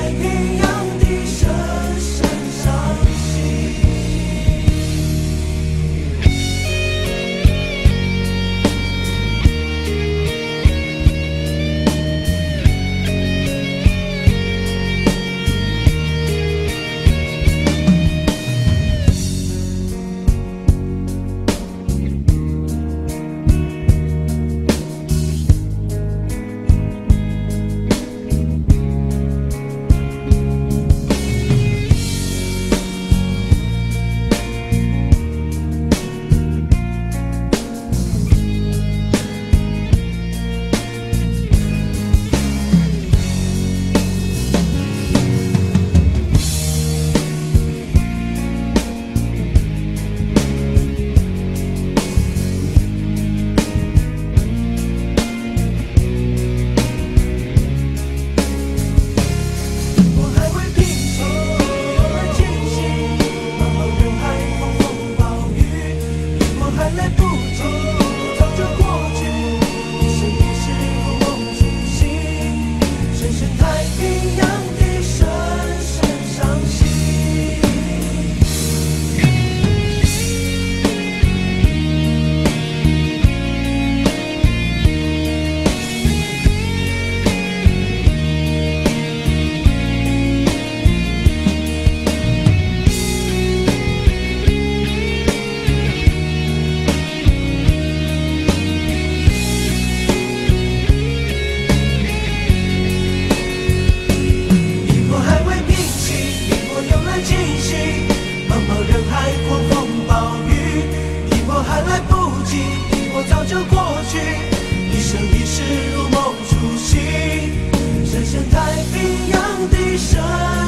在一样的。的生